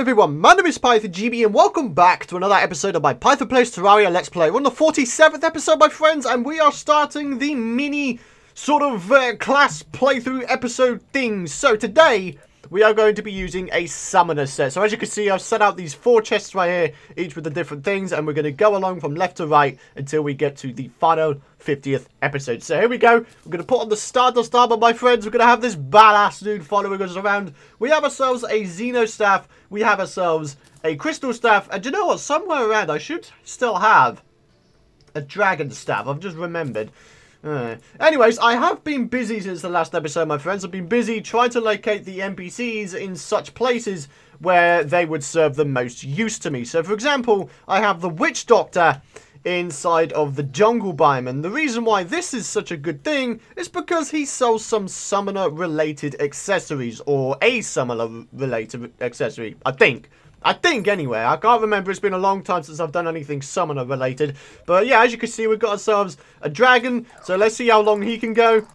everyone, my name is PythonGB and welcome back to another episode of my Python Plays Terraria Let's Play. We're on the 47th episode, my friends, and we are starting the mini sort of uh, class playthrough episode things. So today, we are going to be using a summoner set. So as you can see, I've set out these four chests right here, each with the different things, and we're going to go along from left to right until we get to the final 50th episode. So here we go. We're going to put on the Stardust armor, my friends. We're going to have this badass dude following us around. We have ourselves a Xeno staff. We have ourselves a Crystal staff. And you know what? Somewhere around, I should still have a Dragon staff. I've just remembered. Anyways, I have been busy since the last episode, my friends. I've been busy trying to locate the NPCs in such places where they would serve the most use to me. So, for example, I have the Witch Doctor inside of the jungle biome. And the reason why this is such a good thing is because he sells some summoner related accessories or a summoner related accessory, I think. I think, anyway. I can't remember. It's been a long time since I've done anything summoner related. But yeah, as you can see, we've got ourselves a dragon. So let's see how long he can go.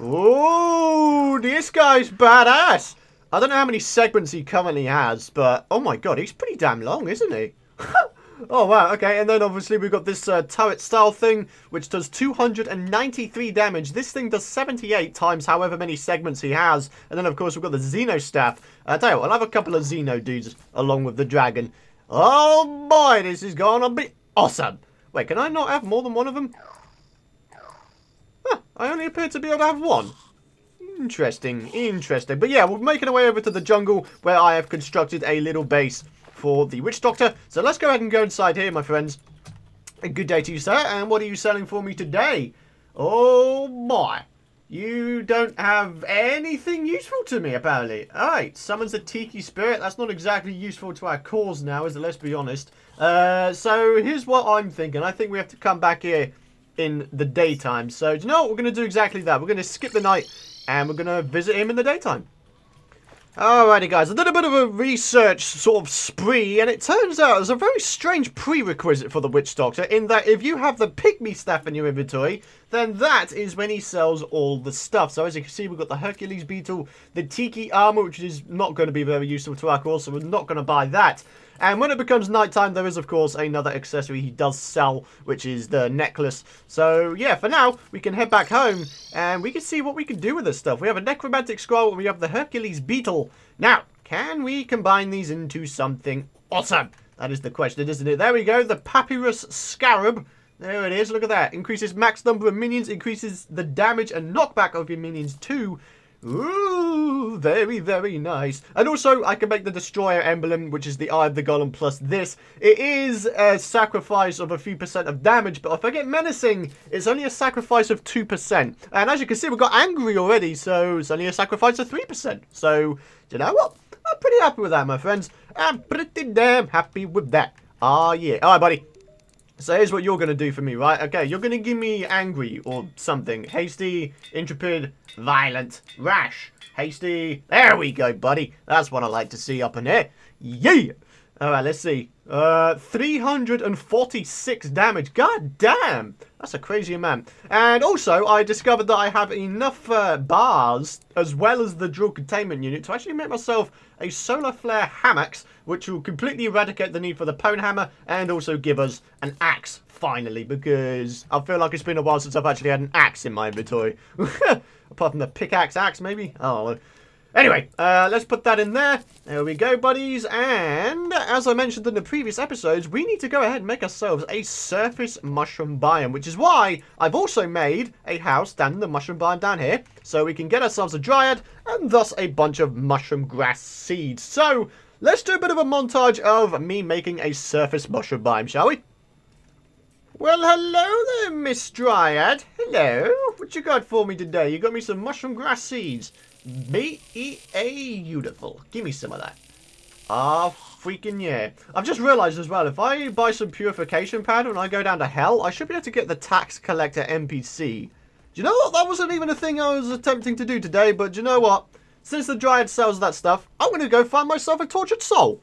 Ooh, this guy's badass. I don't know how many segments he currently has, but oh my god, he's pretty damn long, isn't he? Oh, wow, okay, and then obviously we've got this uh, turret-style thing, which does 293 damage. This thing does 78 times however many segments he has. And then, of course, we've got the Xeno Staff. I uh, tell you what, I'll have a couple of Xeno dudes along with the dragon. Oh, boy, this is going to be awesome. Wait, can I not have more than one of them? Huh, I only appear to be able to have one. Interesting, interesting. But yeah, we're making our way over to the jungle where I have constructed a little base for the Witch Doctor. So let's go ahead and go inside here, my friends. A good day to you, sir. And what are you selling for me today? Oh, my. You don't have anything useful to me, apparently. Alright, summons a Tiki Spirit. That's not exactly useful to our cause now, is it? Let's be honest. Uh, so, here's what I'm thinking. I think we have to come back here in the daytime. So, do you know what? We're going to do exactly that. We're going to skip the night, and we're going to visit him in the daytime. Alrighty guys, a little bit of a research sort of spree, and it turns out there's a very strange prerequisite for the Witch Doctor, in that if you have the Pygmy Staff in your inventory, then that is when he sells all the stuff. So as you can see, we've got the Hercules Beetle, the Tiki Armor, which is not going to be very useful to our cause, so we're not going to buy that. And when it becomes nighttime, there is, of course, another accessory he does sell, which is the necklace. So, yeah, for now, we can head back home, and we can see what we can do with this stuff. We have a necromantic scroll, and we have the Hercules beetle. Now, can we combine these into something awesome? That is the question, isn't it? There we go, the Papyrus Scarab. There it is, look at that. Increases max number of minions, increases the damage and knockback of your minions too. Ooh, very, very nice. And also, I can make the Destroyer emblem, which is the Eye of the Golem plus this. It is a sacrifice of a few percent of damage, but if I get Menacing, it's only a sacrifice of 2%. And as you can see, we've got Angry already, so it's only a sacrifice of 3%. So, you know what? I'm pretty happy with that, my friends. I'm pretty damn happy with that. Ah, yeah. All right, buddy. So here's what you're going to do for me, right? Okay, you're going to give me angry or something. Hasty, intrepid, violent, rash. Hasty. There we go, buddy. That's what I like to see up in here. Yeah. All right, let's see. Uh, 346 damage. God damn. That's a crazy amount. And also, I discovered that I have enough uh, bars, as well as the drill containment unit, to actually make myself a solar flare hamaxe, which will completely eradicate the need for the pwn hammer, and also give us an axe, finally, because I feel like it's been a while since I've actually had an axe in my inventory. Apart from the pickaxe axe, maybe? Oh, Anyway, uh, let's put that in there. There we go, buddies. And as I mentioned in the previous episodes, we need to go ahead and make ourselves a surface mushroom biome, which is why I've also made a house down in the mushroom biome down here, so we can get ourselves a dryad and thus a bunch of mushroom grass seeds. So let's do a bit of a montage of me making a surface mushroom biome, shall we? Well, hello there, Miss Dryad. Hello. What you got for me today? You got me some mushroom grass seeds. Beautiful. Give me some of that. Ah, freaking yeah. I've just realised as well, if I buy some purification powder and I go down to hell, I should be able to get the tax collector NPC. Do you know what? That wasn't even a thing I was attempting to do today, but you know what? Since the Dryad sells that stuff, I'm going to go find myself a tortured soul.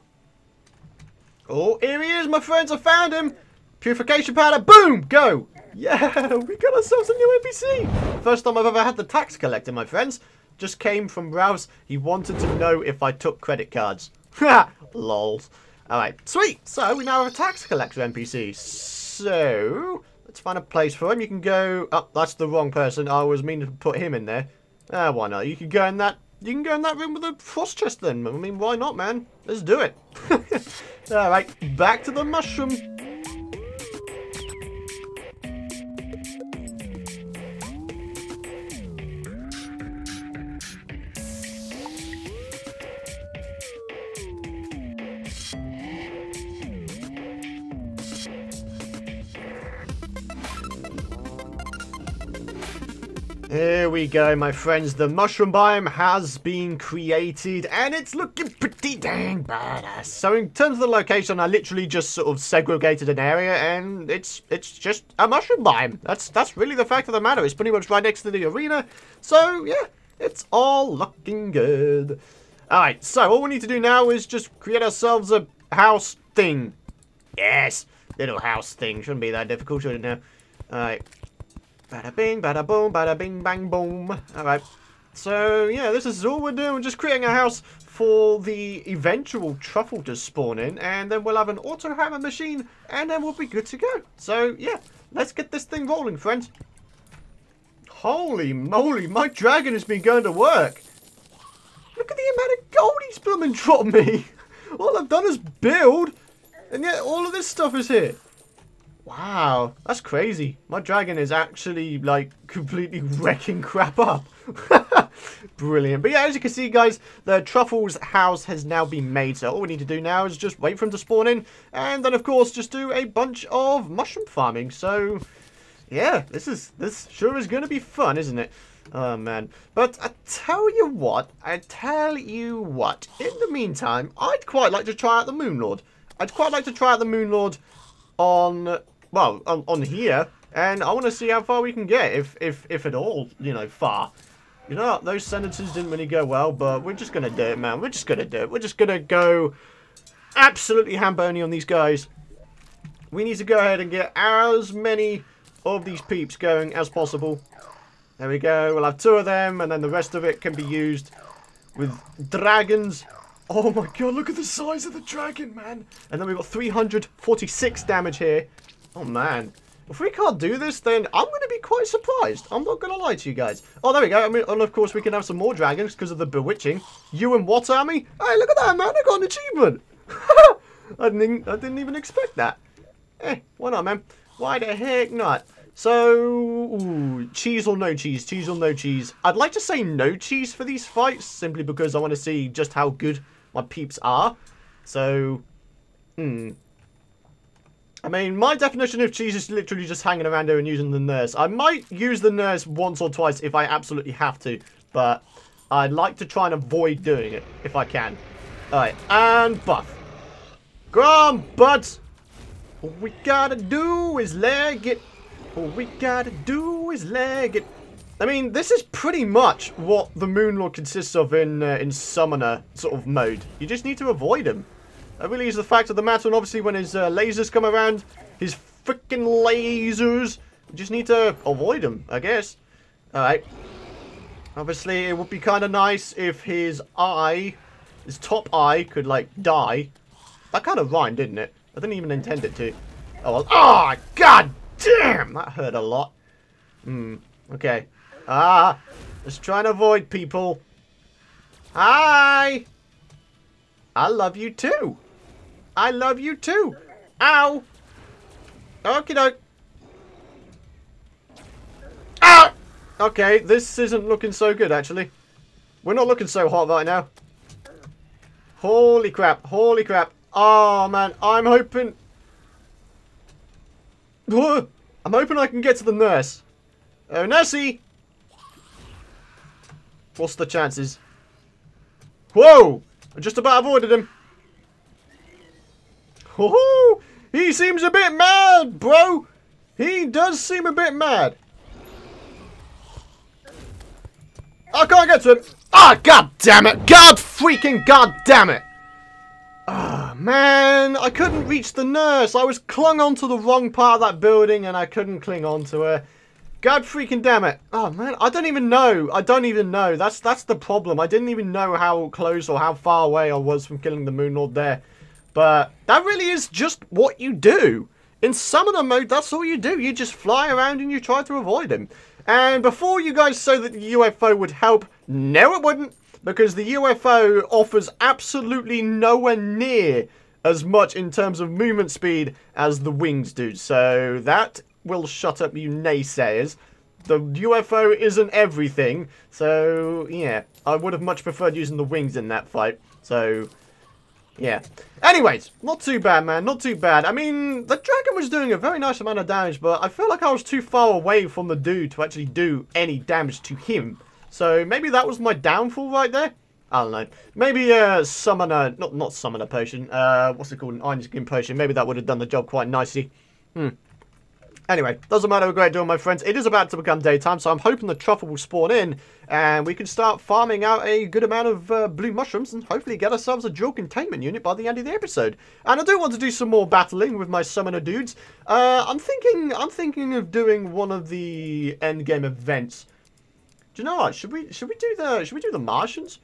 Oh, here he is, my friends. I found him. Purification powder. Boom. Go. Yeah, we got ourselves a new NPC. First time I've ever had the tax collector, my friends. Just came from Rouse. He wanted to know if I took credit cards. Ha! Lols. Alright, sweet. So, we now have a tax collector NPC. So, let's find a place for him. You can go... Oh, that's the wrong person. I was meaning to put him in there. Ah, why not? You can go in that... You can go in that room with the frost chest then. I mean, why not, man? Let's do it. Alright, back to the mushroom. Here we go, my friends. The mushroom biome has been created, and it's looking pretty dang badass. So in terms of the location, I literally just sort of segregated an area, and it's it's just a mushroom biome. That's that's really the fact of the matter. It's pretty much right next to the arena. So yeah, it's all looking good. All right, so all we need to do now is just create ourselves a house thing. Yes, little house thing. Shouldn't be that difficult, should it now? All right. Bada bing, bada boom, bada bing, bang, boom. Alright. So, yeah, this is all we're doing. We're just creating a house for the eventual truffle to spawn in. And then we'll have an auto hammer machine. And then we'll be good to go. So, yeah. Let's get this thing rolling, friends. Holy moly, my dragon has been going to work. Look at the amount of gold he's blooming dropped me. All I've done is build. And yet all of this stuff is here. Wow, that's crazy. My dragon is actually, like, completely wrecking crap up. Brilliant. But yeah, as you can see, guys, the Truffles house has now been made. So all we need to do now is just wait for him to spawn in. And then, of course, just do a bunch of mushroom farming. So, yeah, this is this sure is going to be fun, isn't it? Oh, man. But I tell you what, I tell you what. In the meantime, I'd quite like to try out the Moon Lord. I'd quite like to try out the Moon Lord on well, on, on here, and I want to see how far we can get, if, if, if at all, you know, far. You know, those sentences didn't really go well, but we're just going to do it, man. We're just going to do it. We're just going to go absolutely hambony on these guys. We need to go ahead and get as many of these peeps going as possible. There we go. We'll have two of them, and then the rest of it can be used with dragons. Oh my god, look at the size of the dragon, man. And then we've got 346 damage here. Oh, man. If we can't do this, then I'm going to be quite surprised. I'm not going to lie to you guys. Oh, there we go. I mean, and of course, we can have some more dragons because of the bewitching. You and what army? Hey, look at that, man. I got an achievement. I, didn't, I didn't even expect that. Eh, why not, man? Why the heck not? So, ooh, cheese or no cheese, cheese or no cheese. I'd like to say no cheese for these fights, simply because I want to see just how good my peeps are. So, hmm. I mean, my definition of cheese is literally just hanging around here and using the nurse. I might use the nurse once or twice if I absolutely have to, but I'd like to try and avoid doing it if I can. Alright, and buff. Go on, buds! All we gotta do is leg it. All we gotta do is leg it. I mean, this is pretty much what the Moonlord consists of in uh, in Summoner sort of mode. You just need to avoid him. That really is the fact of the matter, and obviously when his uh, lasers come around, his freaking lasers, just need to avoid them, I guess. Alright. Obviously, it would be kind of nice if his eye, his top eye, could, like, die. That kind of rhymed, didn't it? I didn't even intend it to. Oh, well. Oh, god damn! That hurt a lot. Hmm, okay. Ah, Let's try and avoid people. Hi! I love you too. I love you too. Ow. Okie doke. Ah! Okay, this isn't looking so good, actually. We're not looking so hot right now. Holy crap. Holy crap. Oh, man. I'm hoping... I'm hoping I can get to the nurse. Oh, nursey! What's the chances? Whoa! I just about avoided him. Oh, he seems a bit mad, bro. He does seem a bit mad. I can't get to him. Ah, oh, god damn it. God freaking god damn it. Ah, oh, man. I couldn't reach the nurse. I was clung onto the wrong part of that building and I couldn't cling onto her. God freaking damn it. Oh man, I don't even know. I don't even know. That's that's the problem. I didn't even know how close or how far away I was from killing the Moon Lord there. But that really is just what you do. In summoner mode, that's all you do. You just fly around and you try to avoid him. And before you guys say that the UFO would help, no it wouldn't. Because the UFO offers absolutely nowhere near as much in terms of movement speed as the wings do. So that will shut up you naysayers. The UFO isn't everything. So, yeah. I would have much preferred using the wings in that fight. So, yeah. Anyways, not too bad, man. Not too bad. I mean, the dragon was doing a very nice amount of damage, but I feel like I was too far away from the dude to actually do any damage to him. So maybe that was my downfall right there? I don't know. Maybe uh, summoner, not not summoner potion, uh, what's it called, an iron skin potion. Maybe that would have done the job quite nicely. Hmm. Anyway, doesn't matter a great deal, my friends. It is about to become daytime, so I'm hoping the truffle will spawn in, and we can start farming out a good amount of uh, blue mushrooms, and hopefully get ourselves a drill containment unit by the end of the episode. And I do want to do some more battling with my summoner dudes. Uh, I'm thinking, I'm thinking of doing one of the end game events. Do you know what? Should we, should we do the, should we do the Martians?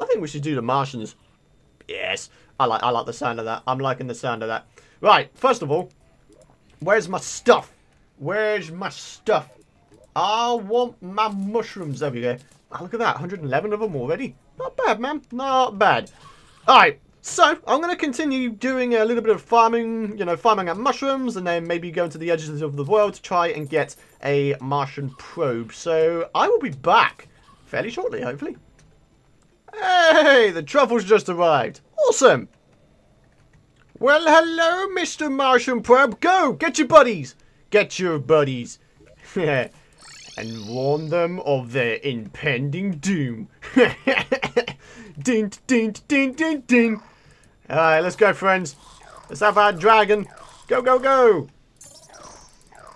I think we should do the Martians. Yes, I like, I like the sound of that. I'm liking the sound of that. Right, first of all, Where's my stuff? Where's my stuff? I want my mushrooms. There we go. Oh, ah, look at that. 111 of them already. Not bad, man. Not bad. Alright. So, I'm going to continue doing a little bit of farming, you know, farming at mushrooms, and then maybe go into the edges of the world to try and get a Martian probe. So, I will be back fairly shortly, hopefully. Hey, the truffles just arrived. Awesome. Well, hello, Mr. Martian Probe. Go, get your buddies. Get your buddies. and warn them of their impending doom. ding, ding, ding, ding, ding. Alright, let's go, friends. Let's have our dragon. Go, go, go.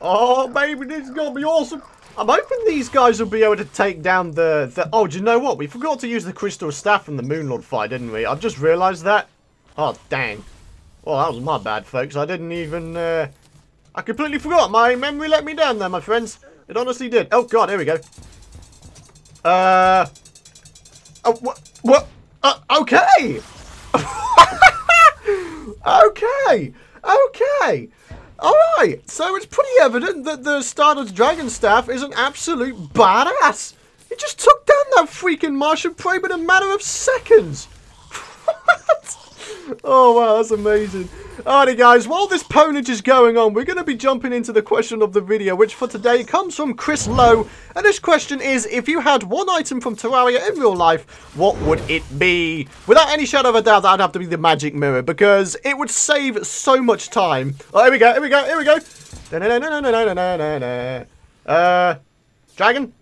Oh, baby, this is going to be awesome. I'm hoping these guys will be able to take down the, the... Oh, do you know what? We forgot to use the crystal staff from the Moonlord fight, didn't we? I've just realised that. Oh, dang. Well, that was my bad, folks. I didn't even... Uh, I completely forgot. My memory let me down there, my friends. It honestly did. Oh, God. Here we go. Uh... Oh, what? What? Uh, okay! okay! Okay! Alright, so it's pretty evident that the Stardust Dragon Staff is an absolute badass. It just took down that freaking Martian probe in a matter of seconds. what? Oh wow, that's amazing. Alrighty guys, while this ponage is going on, we're going to be jumping into the question of the video, which for today comes from Chris Lowe. And this question is, if you had one item from Terraria in real life, what would it be? Without any shadow of a doubt, that'd have to be the magic mirror, because it would save so much time. Oh, here we go, here we go, here we go. Uh, dragon?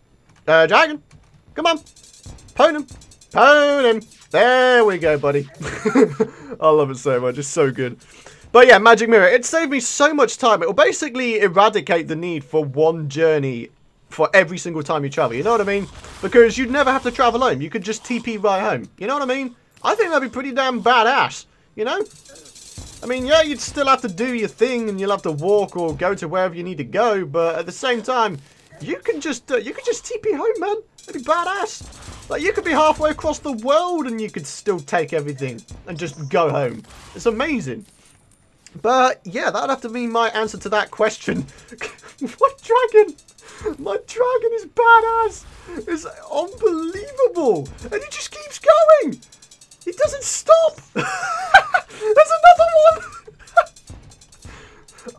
Uh, dragon? Come on. Pwn him. There we go, buddy. I love it so much. It's so good. But yeah, Magic Mirror. It saved me so much time. It will basically eradicate the need for one journey for every single time you travel. You know what I mean? Because you'd never have to travel home. You could just TP right home. You know what I mean? I think that'd be pretty damn badass. You know? I mean, yeah, you'd still have to do your thing and you'll have to walk or go to wherever you need to go. But at the same time, you can just uh, you can just TP home, man. That'd be badass. Like you could be halfway across the world and you could still take everything and just go home. It's amazing. But yeah, that'd have to be my answer to that question. what dragon? My dragon is badass. It's unbelievable. And it just keeps going. It doesn't stop. There's another one.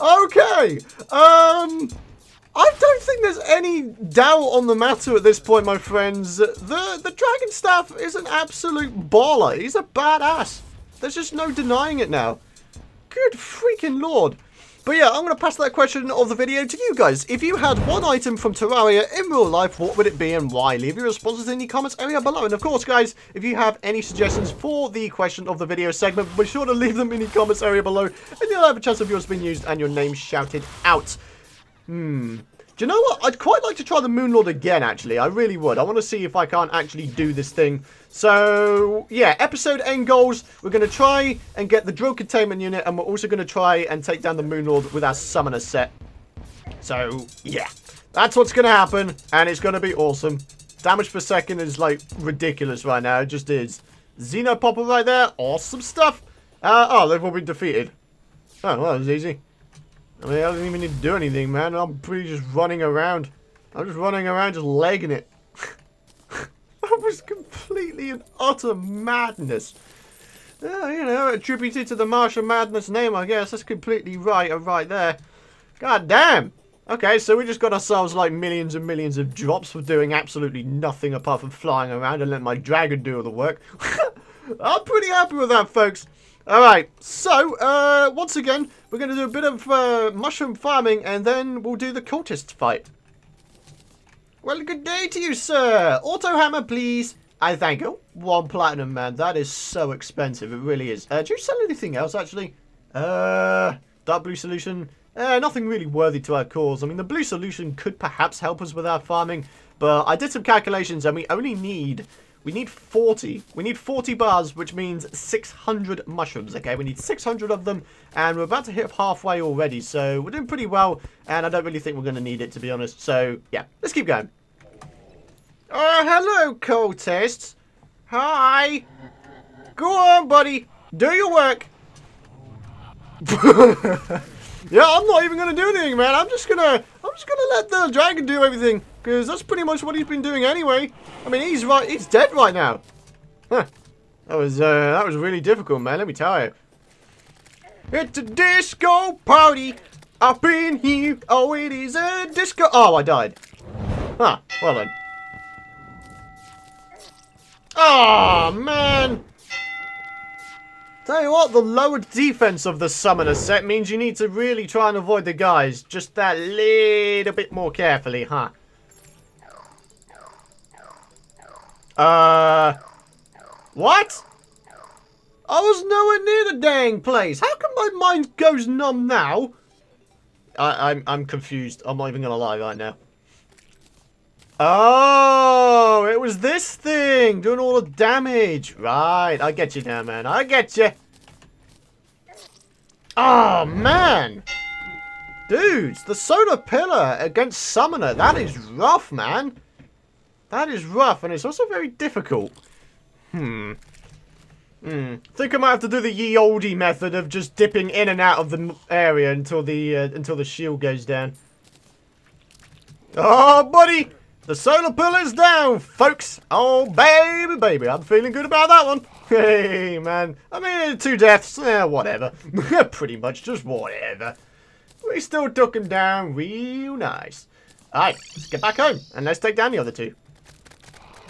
okay. Um I don't think there's any doubt on the matter at this point, my friends. The the Dragon Staff is an absolute baller. He's a badass. There's just no denying it now. Good freaking lord. But yeah, I'm going to pass that question of the video to you guys. If you had one item from Terraria in real life, what would it be and why? Leave your responses in the comments area below. And of course, guys, if you have any suggestions for the question of the video segment, be sure to leave them in the comments area below. And you'll have a chance of yours being used and your name shouted out. Hmm. Do you know what? I'd quite like to try the Moonlord again, actually. I really would. I want to see if I can't actually do this thing. So, yeah, episode end goals. We're going to try and get the drill containment unit, and we're also going to try and take down the Moonlord with our summoner set. So, yeah. That's what's going to happen, and it's going to be awesome. Damage per second is, like, ridiculous right now. It just is. Xenopopper right there. Awesome stuff. Uh, oh, they've all been defeated. Oh, well, that was easy. I mean, I didn't even need to do anything, man. I'm pretty just running around. I'm just running around, just legging it. that was completely and utter madness. Yeah, you know, attributed to the Martian Madness name, I guess. That's completely right, uh, right there. God damn. Okay, so we just got ourselves like millions and millions of drops for doing absolutely nothing apart from flying around and letting my dragon do all the work. I'm pretty happy with that, folks. Alright, so, uh, once again, we're going to do a bit of uh, mushroom farming and then we'll do the cultist fight. Well, good day to you, sir. Auto hammer, please. I thank you. One platinum, man. That is so expensive. It really is. Uh, do you sell anything else, actually? Uh, dark blue solution. Uh, nothing really worthy to our cause. I mean, the blue solution could perhaps help us with our farming, but I did some calculations and we only need we need 40. We need 40 bars, which means 600 mushrooms, okay? We need 600 of them, and we're about to hit halfway already, so we're doing pretty well, and I don't really think we're going to need it, to be honest. So, yeah, let's keep going. Oh, hello, cultists. Hi. Go on, buddy. Do your work. yeah, I'm not even going to do anything, man. I'm just going to I'm just going to let the dragon do everything. Because that's pretty much what he's been doing anyway. I mean, he's right. He's dead right now. Huh. That was, uh, that was really difficult, man. Let me tell you. It's a disco party up in here. Oh, it is a disco. Oh, I died. Huh. Well then. Oh, man. Tell you what, the lower defense of the summoner set means you need to really try and avoid the guys just that little bit more carefully, huh? Uh, what? I was nowhere near the dang place. How come my mind goes numb now? I, I'm I'm confused. I'm not even gonna lie right now. Oh, it was this thing doing all the damage. Right, I get you now, man. I get you. Oh, man. Dudes, the Solar Pillar against Summoner. That is rough, man. That is rough, and it's also very difficult. Hmm. Hmm. Think I might have to do the ye olde method of just dipping in and out of the area until the uh, until the shield goes down. Oh, buddy! The solar pillar's down, folks. Oh, baby, baby. I'm feeling good about that one. Hey, man. I mean, two deaths. Eh, whatever. Pretty much just whatever. We still took him down real nice. Alright, let's get back home. And let's take down the other two.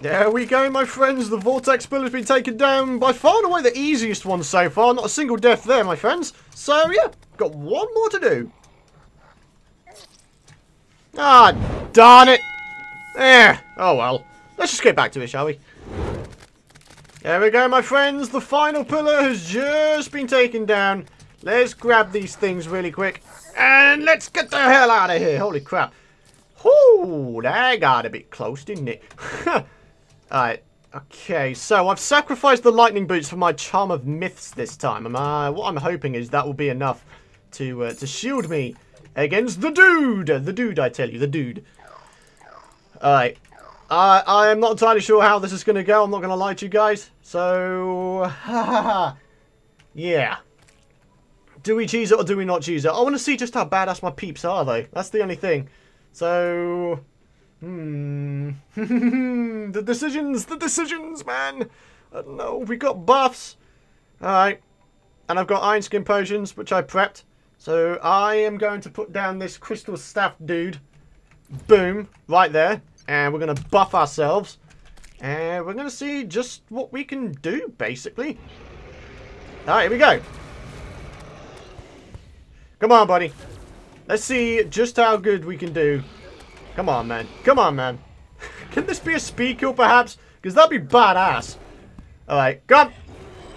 There we go, my friends. The Vortex Pillar has been taken down by far and away the easiest one so far. Not a single death there, my friends. So, yeah, got one more to do. Ah, darn it. There. Oh, well. Let's just get back to it, shall we? There we go, my friends. The final pillar has just been taken down. Let's grab these things really quick. And let's get the hell out of here. Holy crap. Whoo, that got a bit close, didn't it? Alright. Okay, so I've sacrificed the lightning boots for my charm of myths this time. And uh, what I'm hoping is that will be enough to uh, to shield me against the dude. The dude, I tell you, the dude. Alright. Uh, I am not entirely sure how this is going to go. I'm not going to lie to you guys. So, yeah. Do we choose it or do we not choose it? I want to see just how badass my peeps are, though. That's the only thing. So, hmm. the decisions, the decisions, man. I don't know. We got buffs. Alright. And I've got Iron Skin Potions, which I prepped. So I am going to put down this Crystal Staff dude. Boom. Right there. And we're going to buff ourselves. And we're going to see just what we can do, basically. Alright, here we go. Come on, buddy. Let's see just how good we can do. Come on, man. Come on, man. can this be a speed kill, perhaps? Because that'd be badass. Alright, come on.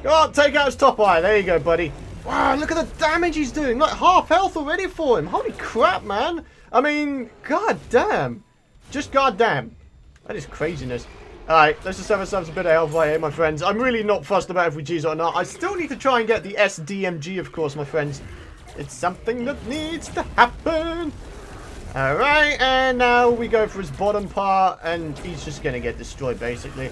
Come on, take out his top eye. There you go, buddy. Wow, look at the damage he's doing. Like, half health already for him. Holy crap, man. I mean, god damn. Just god damn. That is craziness. Alright, let's just have ourselves a bit of health right here, my friends. I'm really not fussed about if we choose it or not. I still need to try and get the SDMG, of course, my friends. It's something that needs to happen. Alright, and now we go for his bottom part, and he's just going to get destroyed, basically.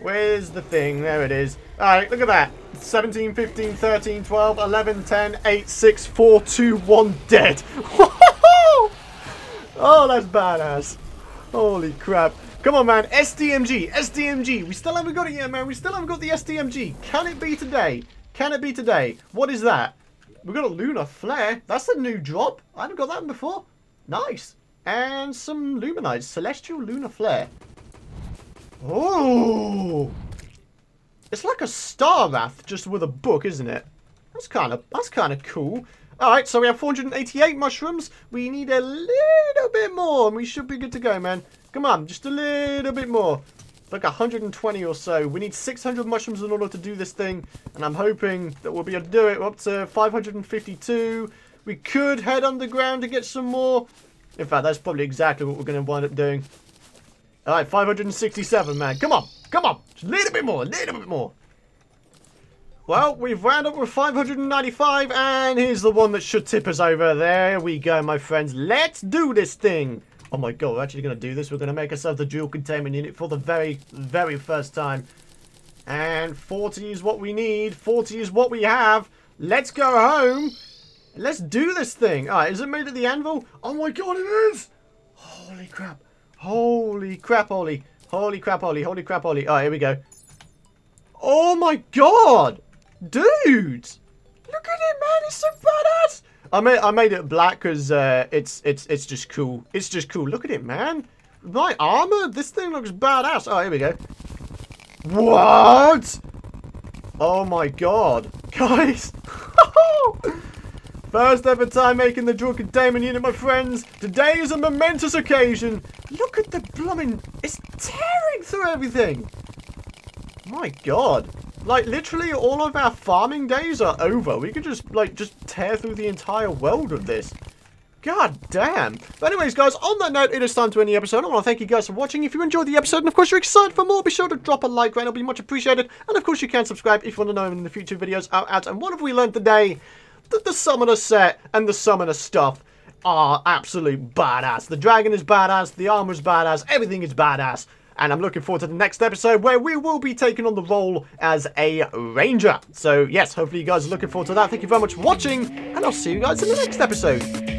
Where's the thing? There it is. Alright, look at that. 17, 15, 13, 12, 11, 10, 8, 6, 4, 2, 1, dead. oh, that's badass. Holy crap. Come on, man. SDMG. SDMG. We still haven't got it yet, man. We still haven't got the SDMG. Can it be today? Can it be today? What is that? We've got a Lunar Flare. That's a new drop. I haven't got that one before. Nice. And some Luminites. Celestial Lunar Flare. Oh! It's like a Star Wrath just with a book, isn't it? That's kind of that's kind of cool. All right, so we have 488 mushrooms. We need a little bit more, and we should be good to go, man. Come on, just a little bit more. Like 120 or so. We need 600 mushrooms in order to do this thing, and I'm hoping that we'll be able to do it. We're up to 552. We could head underground to get some more. In fact, that's probably exactly what we're going to wind up doing. All right, 567, man. Come on. Come on. Just a little bit more. A little bit more. Well, we've wound up with 595, and here's the one that should tip us over. There we go, my friends. Let's do this thing. Oh my god, we're actually going to do this. We're going to make ourselves the drill containment unit for the very, very first time. And 40 is what we need. 40 is what we have. Let's go home. Let's do this thing. All right, is it made of the anvil? Oh my god, it is. Holy crap. Holy crap, Ollie. Holy crap, Ollie. Holy crap, Ollie. Oh, here we go. Oh my god! Dude! Look at it, man. It's so badass. I made I made it black because uh, it's it's it's just cool. It's just cool. Look at it, man. My armor. This thing looks badass. Oh, here we go. What? Oh my god, guys! First ever time making the drill containment unit, my friends. Today is a momentous occasion. Look at the blooming... It's tearing through everything. My god. Like, literally all of our farming days are over. We could just, like, just tear through the entire world with this. God damn. But anyways, guys, on that note, it is time to end the episode. I want to thank you guys for watching. If you enjoyed the episode, and of course you're excited for more, be sure to drop a like, right? It'll be much appreciated. And of course you can subscribe if you want to know when the future videos are out. And what have we learned today? that the summoner set and the summoner stuff are absolute badass. The dragon is badass, the armor is badass, everything is badass. And I'm looking forward to the next episode where we will be taking on the role as a ranger. So yes, hopefully you guys are looking forward to that. Thank you very much for watching, and I'll see you guys in the next episode.